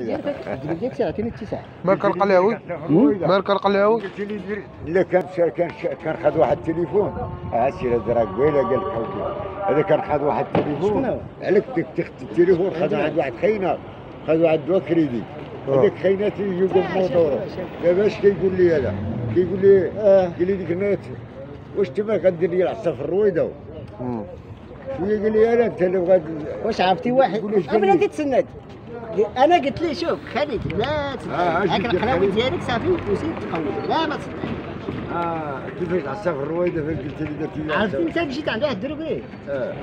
ديالك ساعتين التسعة مالك القلاوي مالك القلاوي لا كان كان كان خد واحد التليفون. هاسي درا قبيله قال لك. هذا كان خد واحد التليفون؟ عليك تخت التليفون خد واحد واحد خينا خد واحد دوا كريدي. آه. هذاك خينات يجوب موطوره دابا اش كيقول لي هذا؟ كيقول لي آه. قال لي ديك الناس واش تما غدير لي العصا في الرويده. شوية قال لي أنا أنت اللي بغات واش عرفتي واحد؟ قبل لي؟ أنا قلت ليه شوف خليك لا آه، اش هاك القلاوي؟ ديالك صافي وزيد تقوي. لا ما تصدق. آه كيفاش في الرويده فين قلت لي درتي لي العصا أنت مشيت عند واحد الدرب إيه آه.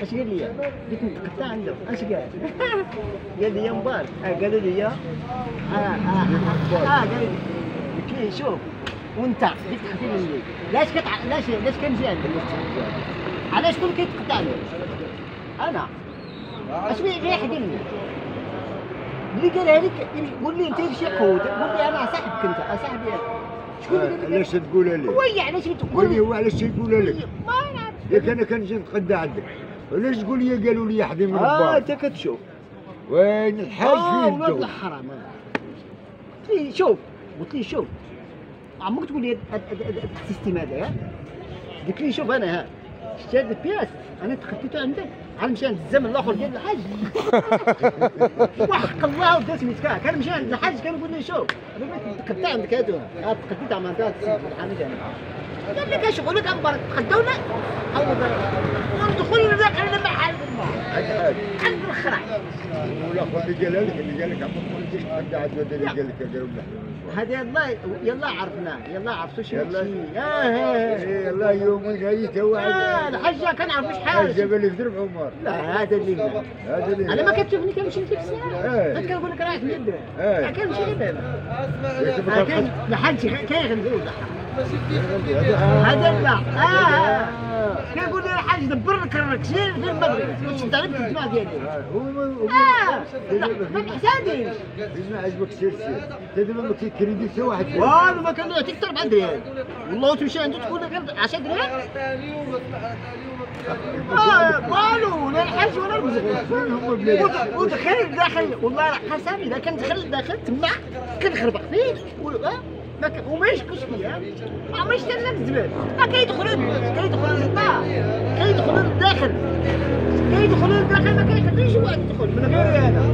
اش قال لي؟ قلت نتقطع عنده. اش قال؟ قال لي مبارك. آه، قالوا لي آه آه. آه قال لي قلت ليه شوف وأنت قلت تحكي مني لاش كتع... لاش لاش كنجي عندك؟ علاش كل كيتقطع عندك؟ أنا. اش بيه يحكيني اللي قالها لك قول لي أنت شي قوت قول لي أنا صاحبك أنت صاحبي. شكون قال لك؟ علاش تقولها لي؟ وي علاش بتقول قول لي هو علاش تيقولها لك ما نعرف ياك أنا كنجي نتقدى عندك. علاش تقول لي قالوا لي حدي من آه البار؟ أنت كتشوف وين الحاج آه فيه ولاد الدول الحرام قلت لي شوف قلت لي شوف. عمك تقول لي هاد السيستم هذا قلت لي شوف أنا ها؟ شتي هاد البياس. أنا تخطيته عندك عاد مشى عند الزمن الآخر ديال الحاج. وحق الله ودات مسكاه كان مشى عند الحاج كان يقول لي شوف نتقدى عندك هادو. ها تقديت عملتها الحميد أنا قال لك اشغلك عبر تقدونا أو ندخل داخل المحل الحاج عند الخرع ولا قالها لك اللي قال لك عند هذا اللي قال لك قالوا لا هذا يلا يلا عرفناه يلا عرفتوا شو يلا. الله يوم جاي آه واحد الحجة كان عارف إيش حاج حال جبل في درب عمر لا هذا اللي. هذا اللي أنا ما كتشوفني كنمشي إيه. كنت كنقول لك رايح إيه. كنمشي بغا كان الحج كان غنزول هذا لا آه كنقول لي الحاج دبر لك الركشين في المغرب وشد عليك الجماعة ديالي آه ما بحسابيش ما عجبك سير سير انت دابا ما كيكريدي حتى واحد. والله ما كان يعطيك 4 درهم والله تمشي عنده تقول لك غير 10 درهم آه مالو لا الحج ولا بلادك ودخل داخل والله قسم اذا كان دخل داخل تما كنخربق فيه آه، ما ك- وما يشكوش فيا ما ما يشتري لك الزبال ما كيدخلوا كيدخلوا للدار كيدخلوا للداخل كيدخلوا للداخل ما كيخليش واحد يدخل من غير أنا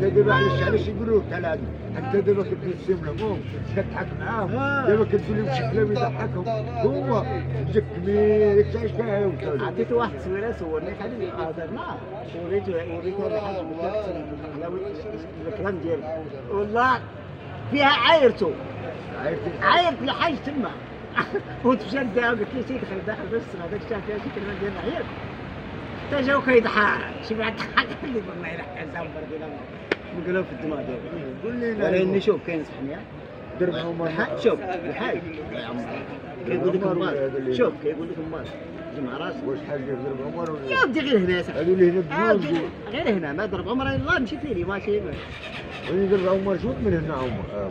دابا علاش علاش لك على هذا انت دابا كتنسيهم لهم كتضحك معاهم آه. دابا كتقول لهم شي كلام يضحكهم هما جاك كبير عطيته واحد التصويره وريته وريته الحاج الكلام والله فيها عايرته عايرت الحاج تما لداها قلت له سيدي خلي داخل بس هذاك الشاف فيها شي كلمه ديال العيال حتى جاو كيضحك شي واحد ضحك قال لي والله إلا حكى نقولوا في الدماغ ديالو قول لي ولكن شوف كاين صحنية. درب عمر شوف الحاج. عمر كيقول لك شوف كيقول لك المال جمع راسك. واش حاجة في درب عمر ولا يا ودي غير هنا قالوا لي هنا آه، بجوج غير هنا ما ضرب عمري الله مشيت لي ماشي. وين درب عمر شوف من هنا عمر آه،.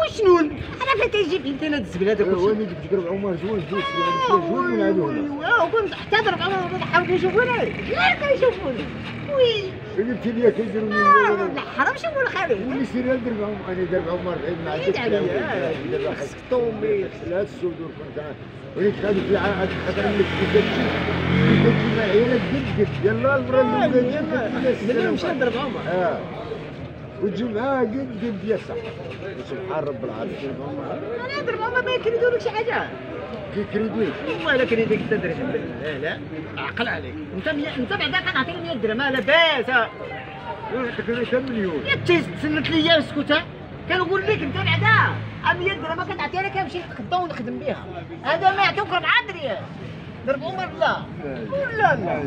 وشنو أنا فين كيجيب انت هاد الزبله هذاك آه، وين يجيك درب عمر شوف يعني شوف من هذو هنا وكنت حتى ضرب عمري حاول كيشوفوني غير كيشوفوني وي قلت لي كيديروا آه، لي لا حرام شوفوا الخير واللي سير درب عمر أنا درب عمر عندك عليا خصك طومي لا الصدور كنت وليت هذيك العاد خاطر اللي كنت تمشي كنت تمشي مع عيالك قد قد يلا المرة ملي مشى اللي ضرب عمر والجمعة قد قد صح سبحان رب العالمين أنا ضرب عمر ما يكردوا لك شي حاجة. كي كريدوي والله الا كريديك تدري لا لا. عقل عليك. أنت مية... أنت بعدا كنعطيك 100 درهم. لا بأس. كان كم مليون يا تسنت لي اسكت كنقول لك أنت بعدا 100 درهم ما كتعطيها لك نمشي نتقدى ونخدم بها هذا ما يعطيوك 4 درهم ضرب عمر لا لا. لا.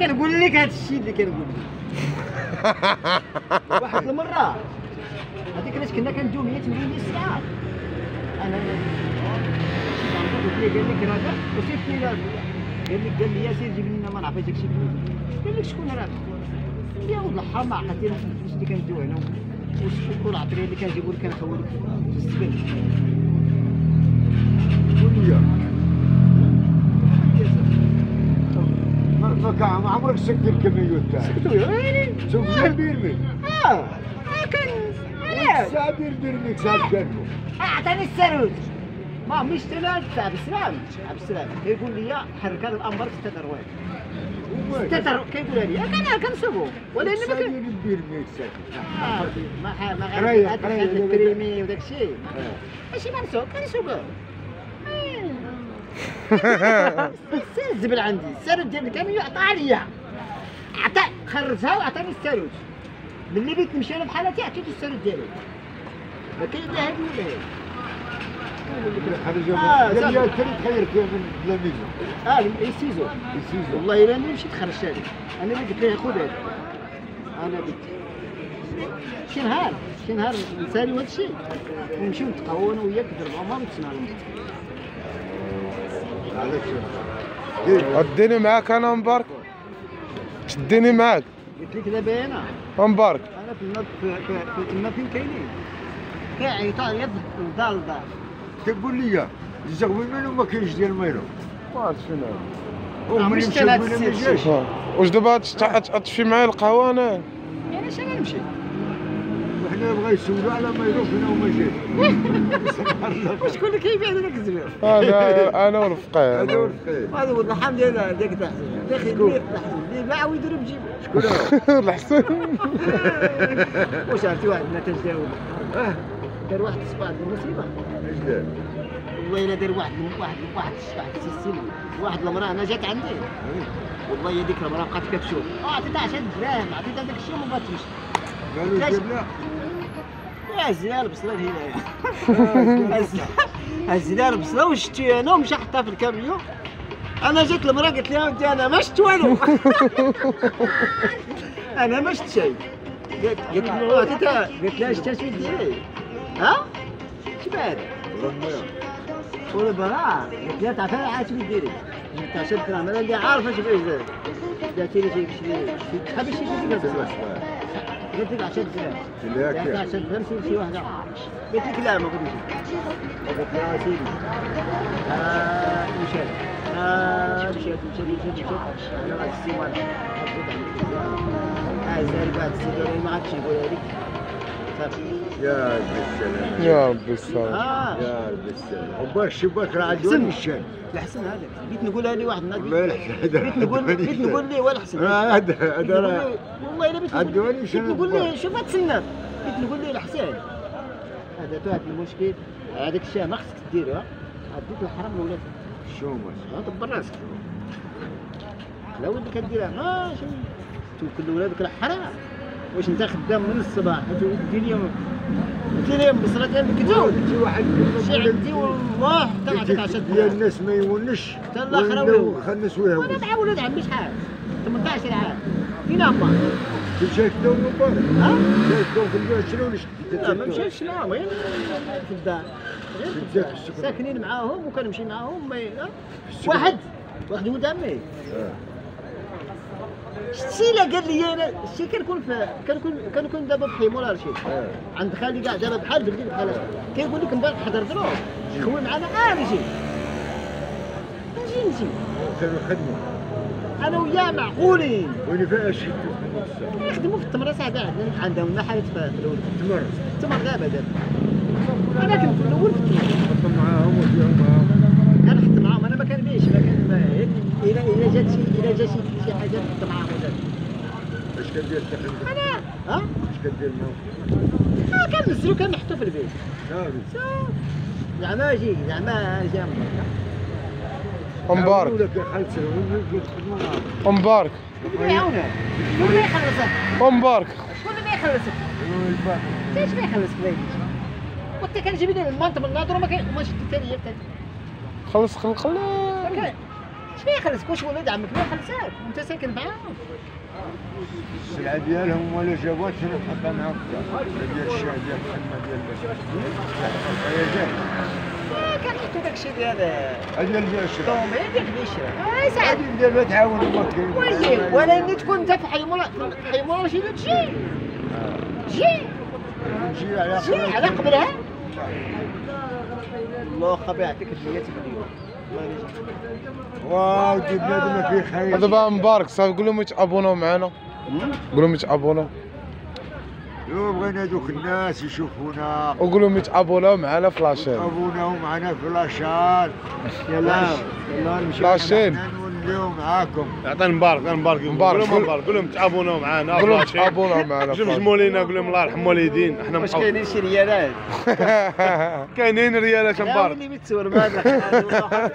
كنقول لك هذا الشيء اللي كنقول لك. واحد المرة. هذيك علاش كنا كندوم 100 مليون الساعة؟ أنا قال لك وصيفط لي هذا قال لك قال لي يا سير جيب لنا ما نعرف داك الشيء قال لك شكون هذا يا ولد الحرام ما عقلتي الفلوس اللي كندوي هنا والعطريه اللي كنجيبو لك كنخولك في السبل ما سكت الكمية تاعي سوق زين بيرمي آه كان علاش سابير بيرميك ساب كانو اعطاني السرود ما مش ثلاث عبد السلام عبد السلام كيقول لي حركة الامبر ستة دروات ستة درو كيقول لي كان كنسوقو ولكن ما كان سابير بيرميك ساكت آه، ما ما غير قرية. البريمي وداك الشيء. ماشي ما نسوق كنسوقو السر الزبل عندي. السرود ديال الكاميو عطاها ليا عطا خرجها وعطاني السرود ملي بغيت نمشي أنا بحالتي عطيتو السرود ديالو؟ ما كاين لا هادي ولا هادي آه، فيها من تلاميذه آه السيزو يسيزو والله إلا أنا مشيت خرجت هذه. أنا اللي قلت له خذ هذا أنا قلت شي نهار شي نهار نسالي هذا الشيء. ونمشيو نتقهوى أنا وياك نتسمع لهم. علاش؟ دير وديني معاك أنا مبارك. شديني معاك. قلت لك دابا أنا مبارك. أنا في النض في تما فين كاينين. كيعيطوا عليا دار لدار تقول لي الزغوي منو ما كاينش ديال ميرو ما عرفت فين هذا. ومن يمشي ما. جاش. آه. واش دابا تشفي معايا القهوة أنا؟ أنا نمشي. وحنا بغا يسولوا على ميرو فين هو ما جاش. وشكون اللي كيبيع هذاك الزبير أنا أنا ورفقي هذا هو الفقيه هذا هو اللحم ديال ديك التحسين داخل اللي اللي باع ويديروا بجيبه شكون؟ هو؟ الحسن. واش عرفتي واحد النتاج ديالو آه دار واحد الصباح ديال المصيبه إيش دار؟ والله إلا دار واحد واحد واحد واحد السيستم واحد المرأة أنا جات عندي. والله هي ديك المرأة بقات كتشوف. آه عطيتها 10 دراهم عطيتها داك الشيء وما بغاتش قالوا جاب لا يا زلال بصلة هنايا الزلال بصلة وشتي أنا ومشى حطها في الكاميو أنا جات المراه قالت لي ودي أنا ما شفت والو. أنا ما شفت شيء. قالت قالت عطيتها قالت لها شتا شنو ديري ها؟ شنو هذا والبراء قلت لها تعرفي عاد شنو ديري 10 دراهم أنا عارفة بغيت ندير قالت لي شي شي تحبي شي شي قلت لك 10 دراهم قالت لي 10 دراهم سير شي واحد قلت لك لا ما بغيتش قلت لها سيدي آه مشات آه مشات مشات مشات مشات أنا غاد السيمانه آه زاري بعد السيجاره ما يقول هذيك صافي يا رب السلام. يا ربي السلام. يا رب السلام. وباك الشباك راه. عندهم الشان الحسن هذا بغيت نقولها لي واحد النهار ما بغيت نقول بغيت نقول لي هو الحسن هذا هذا والله إلا بغيت عدوني نقول بغيت شنو نقول لي نقول؟ شوف تسنى. بغيت نقول لي الحسن هذا هذا المشكل. هذاك الشيء ما خصك ديرها عديت الحرام لولاد شو ماشي دبر راسك. لا ولد كديرها ماشي توكل ولادك راه حرام واش انت خدام من الصباح؟ دير اليوم دير اليوم بصرة ديال الكتاب شي واحد شي عندي والله حتى عطيك 10 ديال الناس ما يونش حتى ويبداو ويهوش. خنس وأنا مع ولاد عمي شحال؟ 18 عام. فين هما؟ شايف دو مبارك ها؟ شايف دو في البيت شنو لا ما مشاش معاهم غير في الدار. ساكنين معاهم وكنمشي معاهم؟ واحد. واحد ولد عمي. شتي لا قال لي أنا شتي كنكون في كنكون كنكون دابا في حيمور ولا شي عند خالي كاع دابا بحال بردي بحال كيقول لك امبارح حضرت له. خوي معنا آه نجي. نجي نجي. كانوا يخدموا. أنا وياه معقولين. وين فيها شي يخدموا في التمر صاحبي عندنا عندهم محل في الأول. تمر التمر دابا دابا أنا كنت في الأول في التمر معاهم معاهم. كنحط معاهم أنا ما كنبيعش الا الا جات شي الا جات شي شي حاجة معاهم وزاد. اش كدير أنا ها؟ اش كدير معاهم؟ آه، كننزلو كنحطو في البيت. صافي صافي. زعما أجي زعما أجي مبارك مبارك شكون اللي يعاونك شكون اللي يخلصك مبارك شكون اللي يخلصك انت ما يخلصك باين وانت كنجيب لي المنط من الناظر وما شفت حتى ليا حتى خلص خل خل ما كاين اش ما يخلصك واش ولاد عمك. ما يخلصك وانت ساكن معاهم. السلعه ديالهم ولا جابوها شنو تحطها معاهم. ديال الشاي ديال الخدمه ديال هي جاي آه، كنحطو داكشي ديال ديال الشراء الطوميه ديال الشراء آه سعد هذه ديال تعاون كاين وي ولا اللي تكون أنت في حيمولا في حيمولا شي. تجي جي نجي على قبلها الله خبي يعطيك 100 مليون واو بلاد ما فيه خير. دابا مبارك صافي قول لهم يتابوناو معنا قول لهم يتابوناو لو بغينا دوك الناس يشوفونا. وقول لهم يتابوناو معنا في لاشين. ابونا ومعنا في لاشار يلا يلا نمشيو لاشين. نوليو معاكم. عطينا مبارك مبارك. مبارك. قول لهم مبارك قول لهم تعاونوا معنا قول لهم تابوناو معنا في جمجموا لينا قول لهم الله يرحم والدين. إحنا واش محافظين كاينين شي ريالات. كاينين ريالات لا مبارك. اللي متصور معنا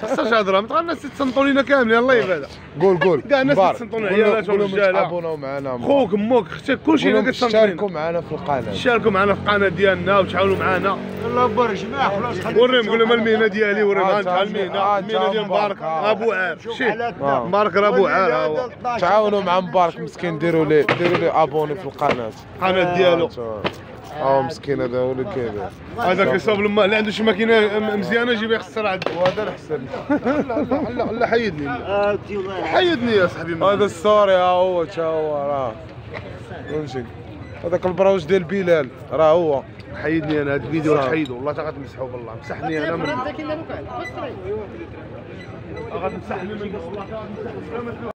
خاصهاش هضره ما الناس تتصنطوا لينا كاملين الله يبارك قول قول. كاع الناس لهم- عيالات ورجالة. يتابوناو معنا. خوك أمك أختك كلشي كتصنت تشاركوا لينا. معنا في القناة. شاركوا معنا في القناة ديالنا وتعاونوا معنا يلا برج ما خلاص وريهم قول لهم المهنه ديالي وريهم. آه، انت المهنه آه، المهنه ديال مبارك. آه. أبو عار شوف مبارك راه ابو عار ها هو تعاونوا مع مبارك مسكين ديروا لي ديروا لي ابوني في القناة. القناة ديالو. آه مسكين هذا هو اللي كيدير. هذا كيصاوب لما اللي عنده شي ماكينة مزيانة يجيب يخسر عاد. وهذا الحسن لا لا لا حيدني. والله حيدني يا صاحبي. هذا السوري ها هو تا هو راه. فهمتي هذاك البروج ديال بلال. راه هو. حيدني أنا هاد الفيديو راه حيدو. والله تا غتمسحو بالله. مسحني أنا من غتمسحني من